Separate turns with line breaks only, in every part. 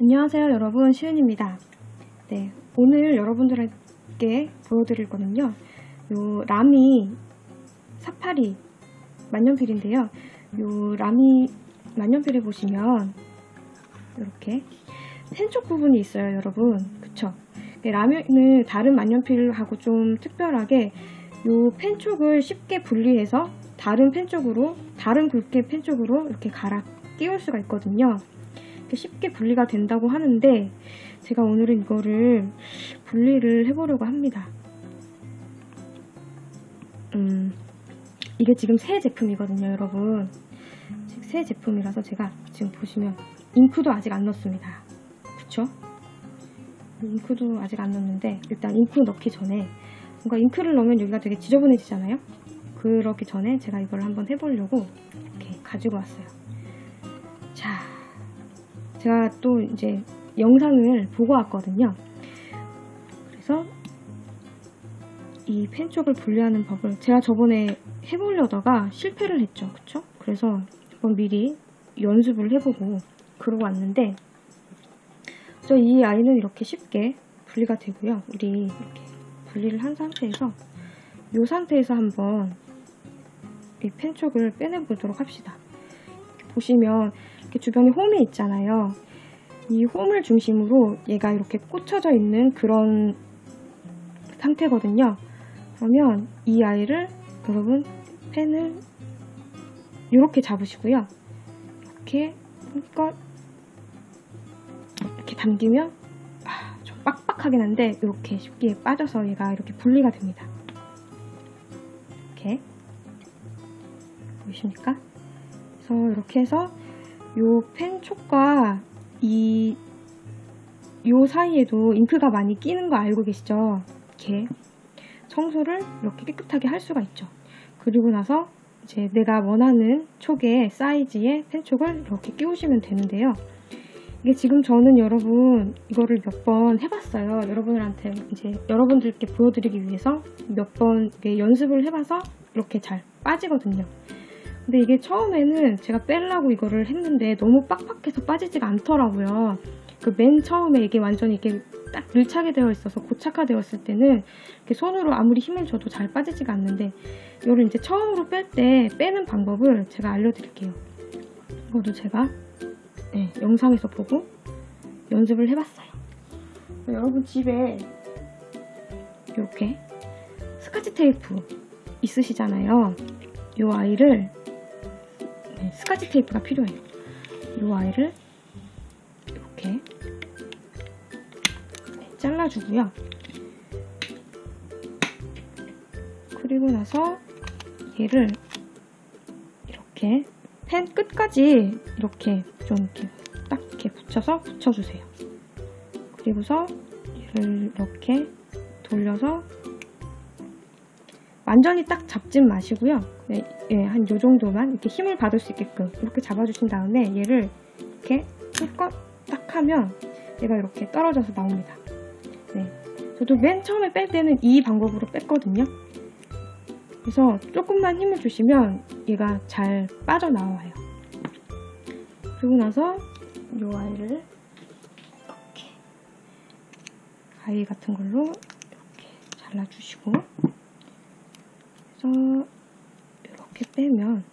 안녕하세요 여러분. 시은입니다. 네 오늘 여러분들에게 보여드릴 거는요 요 라미 사파리 만년필인데요. 요 라미 만년필을 보시면 이렇게 펜촉 부분이 있어요 여러분. 그쵸? 네, 라미는 다른 만년필하고 좀 특별하게 요 펜촉을 쉽게 분리해서 다른 펜촉으로 다른 굵기 펜촉으로 이렇게 갈아 끼울 수가 있거든요 쉽게 분리가 된다고 하는데 제가 오늘은 이거를 분리를 해보려고 합니다. 음, 이게 지금 새 제품이거든요, 여러분. 새 제품이라서 제가 지금 보시면 잉크도 아직 안 넣었습니다. 그쵸? 잉크도 아직 안 넣었는데 일단 잉크 넣기 전에 뭔가 잉크를 넣으면 여기가 되게 지저분해지잖아요? 그렇기 전에 제가 이걸 한번 해보려고 이렇게 가지고 왔어요. 자, 제가 또 이제 영상을 보고 왔거든요. 그래서 이 펜 쪽을 분리하는 법을 제가 저번에 해보려다가 실패를 했죠. 그쵸? 그래서 한번 미리 연습을 해보고 그러고 왔는데 저 이 아이는 이렇게 쉽게 분리가 되고요. 우리 이렇게 분리를 한 상태에서 이 상태에서 한번 이 펜 쪽을 빼내보도록 합시다. 보시면 주변에 홈이 있잖아요. 이 홈을 중심으로 얘가 이렇게 꽂혀져 있는 그런 상태거든요. 그러면 이 아이를 여러분 펜을 이렇게 잡으시고요. 이렇게 힘껏 이렇게 당기면 아, 좀 빡빡하긴 한데 이렇게 쉽게 빠져서 얘가 이렇게 분리가 됩니다. 이렇게 보이십니까? 그래서 이렇게 해서 요 펜촉과 이, 요 사이에도 잉크가 많이 끼는 거 알고 계시죠? 이렇게 청소를 이렇게 깨끗하게 할 수가 있죠. 그리고 나서 이제 내가 원하는 촉의 사이즈의 펜촉을 이렇게 끼우시면 되는데요. 이게 지금 저는 여러분 이거를 몇 번 해봤어요. 여러분들한테 이제 여러분들께 보여드리기 위해서 몇 번 연습을 해봐서 이렇게 잘 빠지거든요. 근데 이게 처음에는 제가 빼려고 이거를 했는데 너무 빡빡해서 빠지지가 않더라고요. 그 맨 처음에 이게 완전히 이게 딱 밀착이 되어 있어서 고착화되었을 때는 손으로 아무리 힘을 줘도 잘 빠지지가 않는데 이거를 이제 처음으로 뺄 때 빼는 방법을 제가 알려드릴게요. 이것도 제가 네, 영상에서 보고 연습을 해봤어요. 여러분 집에 이렇게 스카치 테이프 있으시잖아요. 이 아이를 네, 스카치 테이프가 필요해요. 이 아이를 이렇게 네, 잘라주고요. 그리고 나서 얘를 이렇게 펜 끝까지 이렇게 좀 이렇게 딱 이렇게 붙여서 붙여주세요. 그리고서 얘를 이렇게 돌려서 완전히 딱 잡진 마시고요. 네, 예, 한 요 정도만 이렇게 힘을 받을 수 있게끔 이렇게 잡아주신 다음에 얘를 이렇게 한껏 딱 하면 얘가 이렇게 떨어져서 나옵니다. 네, 저도 맨 처음에 뺄 때는 이 방법으로 뺐거든요. 그래서 조금만 힘을 주시면 얘가 잘 빠져나와요. 그리고 나서 이 아이를 이렇게 가위 같은 걸로 이렇게 잘라주시고 그래서 빼면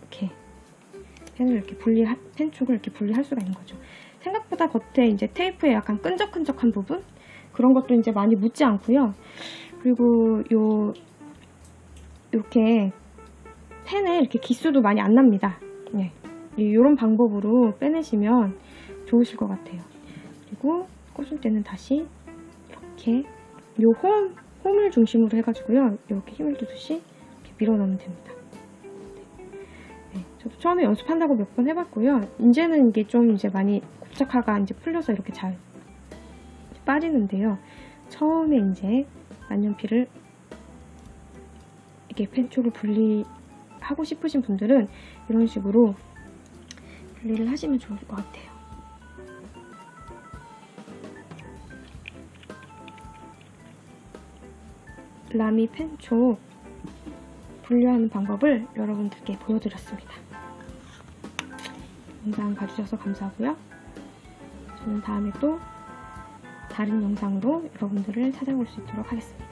이렇게 펜을 이렇게 분리 펜촉을 이렇게 분리할 수가 있는 거죠. 생각보다 겉에 이제 테이프에 약간 끈적끈적한 부분 그런 것도 이제 많이 묻지 않고요. 그리고 요 이렇게 펜에 이렇게 기수도 많이 안 납니다. 네. 이런 방법으로 빼내시면 좋으실 것 같아요. 그리고 꽂을 때는 다시 이렇게 요 홈, 홈을 중심으로 해가지고요. 이렇게 힘을 주듯이 이렇게 밀어넣으면 됩니다. 네, 저도 처음에 연습한다고 몇 번 해봤고요. 이제는 이게 좀 이제 많이 고착화가 이제 풀려서 이렇게 잘 빠지는데요. 처음에 이제 만년필을 이렇게 펜촉을 분리하고 싶으신 분들은 이런 식으로 분리를 하시면 좋을 것 같아요. 라미 펜촉 분리하는 방법을 여러분들께 보여드렸습니다. 영상 봐주셔서 감사하고요. 저는 다음에 또 다른 영상으로 여러분들을 찾아볼 수 있도록 하겠습니다.